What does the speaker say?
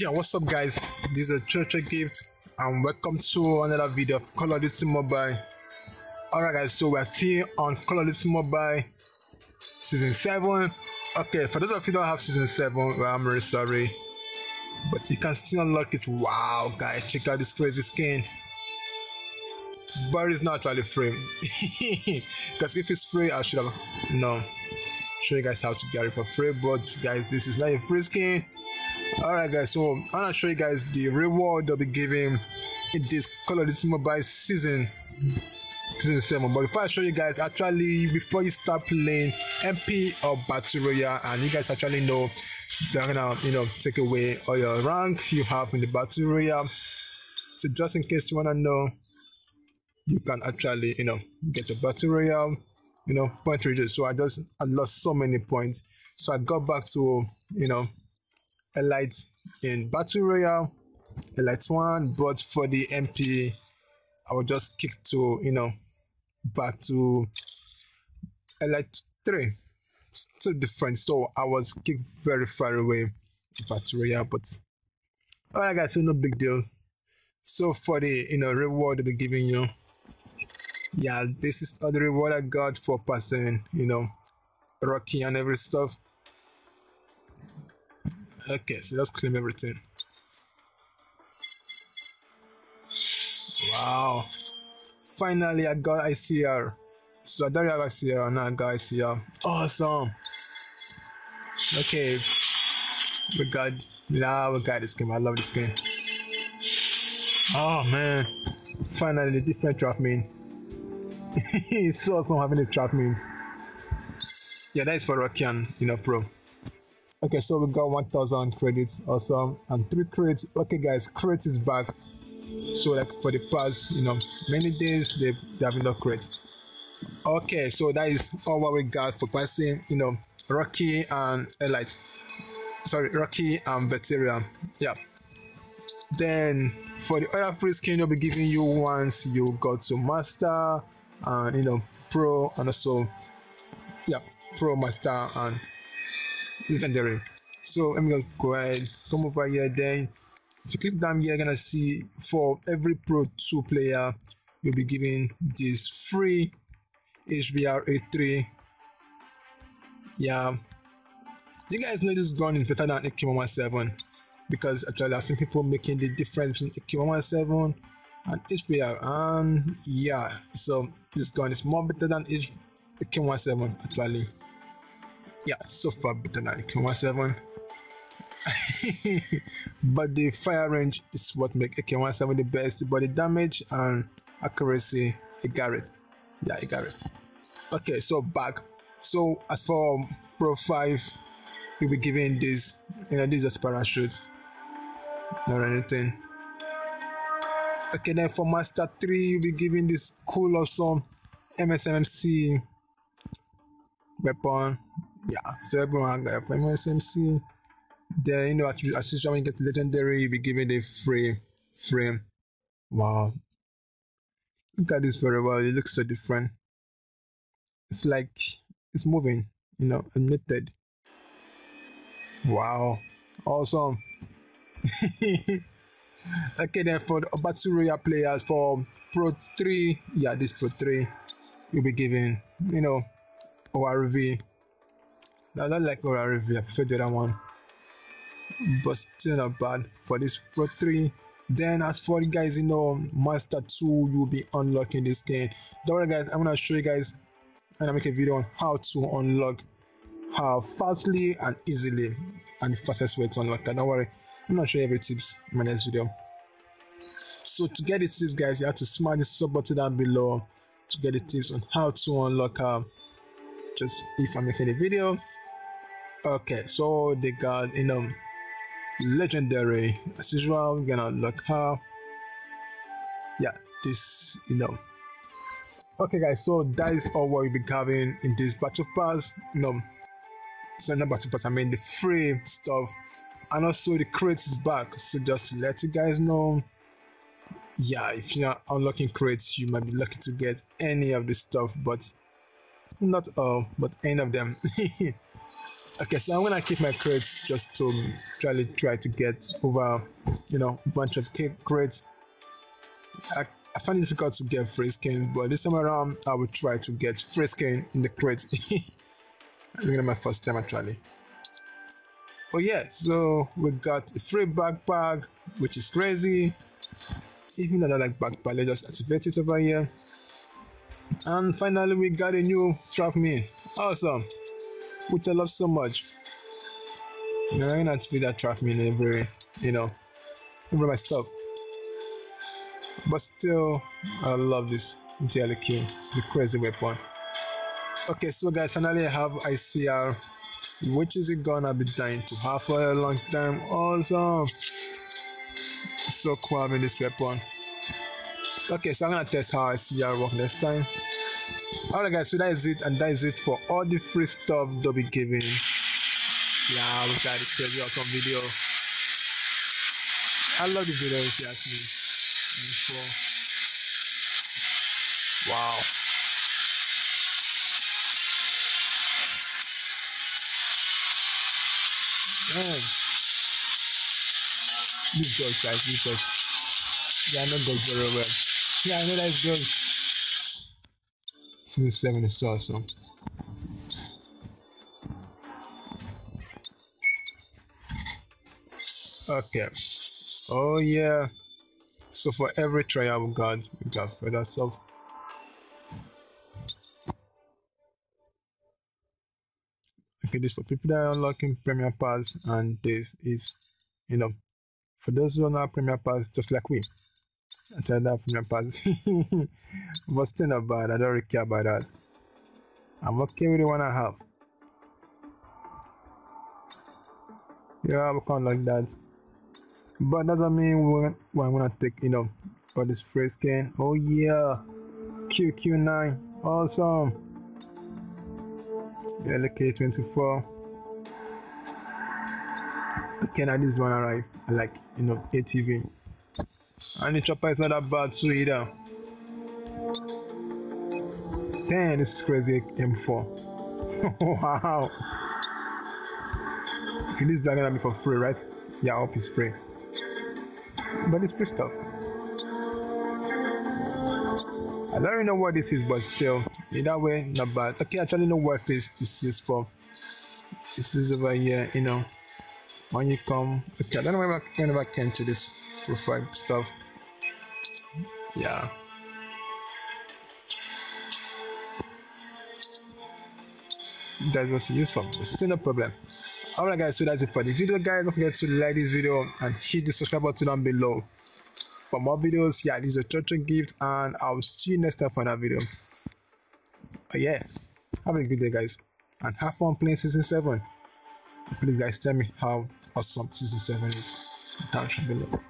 Yeah, what's up guys? This is a Church Gift and welcome to another video of of Duty Mobile. Alright guys, so we're here on of Duty Mobile Season 7. Okay, for those of you don't have Season 7, well, I'm really sorry. But you can still unlock it. Wow guys, check out this crazy skin. But it's not actually free. Because if it's free, I should have know show you guys how to get it for free. But guys, this is not a free skin. Alright guys, so I'm gonna show you guys the reward they'll be giving in this Call of Duty Mobile season season 7 but before i show you guys actually before you start playing mp or battle royale and you guys actually know they're gonna you know take away all your rank you have in the battle royale so just in case you wanna know you can actually you know get a battle royale you know point reduce so i just i lost so many points. So i got back to you know elite in battle royale. Elite one but for the mp i was just kicked to you know back to elite three. Still different. So i was kicked very far away battle royale but all right guys so no big deal. So for the you know reward they'll be giving you yeah this is the reward i got for passing you know rookie and every stuff. Okay so let's claim everything. Wow. Finally i got icr so i don't have icr now i got icr awesome. Okay. We got now we got this game. I love this game. Oh man. Finally the different trap it's so awesome having a trap main yeah that is for Rockian, you know pro. Okay so we got 1000 credits. Awesome. And three crates okay guys crates is back. So like for the past you know many days they, they have enough crates okay so that is all what we got for passing you know rookie and elite. Sorry rookie and veteran yeah. Then for the other free skin they'll be giving you once you go to master and you know pro and also yeah pro master and legendary. So let me go ahead come over here then. If you click down here you're gonna see for every pro 2 player you'll be given this free hbr a3 yeah. You guys know this gun is better than ak117 because actually i've seen people making the difference between ak117 and hbr and um, yeah so this gun is more better than ak117 actually yeah so far better than ak117 but the fire range is what makes AK-17 the best. But the damage and accuracy, it got it. Yeah, it got it. Okay, so back. So as for Pro 5, you'll be giving this, you know, this is parachute, not anything. Okay, then for Master 3, you'll be given this cool awesome MSMC weapon. Yeah, so everyone got MSMC then you know as, usual when you get legendary you'll be given a free frame. Wow. Look at this very well. It looks so different. It's like it's moving you know emitted. Wow. Awesome okay then for the battle players for pro 3 yeah this pro 3 you'll be given you know orv i don't like orv i prefer the other one but still not bad for this Pro 3. Then as for you guys, you know, Master 2, you'll be unlocking this game. Don't worry guys, I'm gonna show you guys and I make a video on how to unlock how fastly and easily and the fastest way to unlock that. Don't worry, I'm not sure every tips in my next video. So to get the tips guys, you have to smash the sub button down below to get the tips on how to unlock uh, just if I'm making a video. Okay, so they got you know legendary as usual. We're gonna unlock her. Yeah this you know. Okay guys so that is all what we've been having in this battle pass. You know so not battle pass i mean the free stuff and also the crates is back so just to let you guys know yeah if you're unlocking crates you might be lucky to get any of this stuff but not all, but any of them. okay, so I'm gonna keep my crates just to try try to get over, you know, a bunch of crates. I, I find it difficult to get free skins, but this time around I will try to get free skin in the crate. I think my first time actually. Oh yeah, so we got a free backpack, which is crazy. Even another like backpack, let's just activate it over here. And finally, we got a new trap me. Awesome. Which I love so much. Now I'm gonna activate that trap in every, you know, every my stuff. But still, I love this DLQ, the crazy weapon. Okay, so guys, finally I have ICR, which is it gonna be dying to have for a long time. also So cool having this weapon. Okay, so I'm gonna test how ICR work next time. Alright guys, so that is it and that is it for all the free stuff they'll be giving. Yeah, we got this crazy awesome video. I love the video if you ask me. Wow. Man. This goes guys, this goes. Yeah, I know goes very well. Yeah, I know that goes season 7 is awesome. Okay. Oh yeah. So for every trial got, we got further stuff. Okay, this for people that are unlocking Premium Pass, and this is, you know, for those who are not Premium Pass, just like we. I tried that Premium Pass. but still not bad. I don't really care about that. I'm okay with the one I have. Yeah, I'm kind of like that. But doesn't mean we're, we're gonna take, you know, for this free scan. Oh yeah, QQ9, awesome. The LK24. Okay, now this one. I like, you know, ATV. And the chopper is not that bad too either. Damn, this is crazy M4. wow. Okay, this black gonna be for free, right? Yeah, up is free. But it's free stuff. I don't really know what this is, but still, either way, not bad. Okay, actually know what this this is for. This is over here, you know. When you come, okay, I don't know whenever, whenever I came to this profile stuff. Yeah. that was useful. Still no problem. Alright guys, so that's it for the video guys. Don't forget to like this video and hit the subscribe button down below. For more videos, yeah, this is a church gift and I'll see you next time for another video. But yeah, have a good day guys and have fun playing season 7. please guys tell me how awesome season 7 is down below.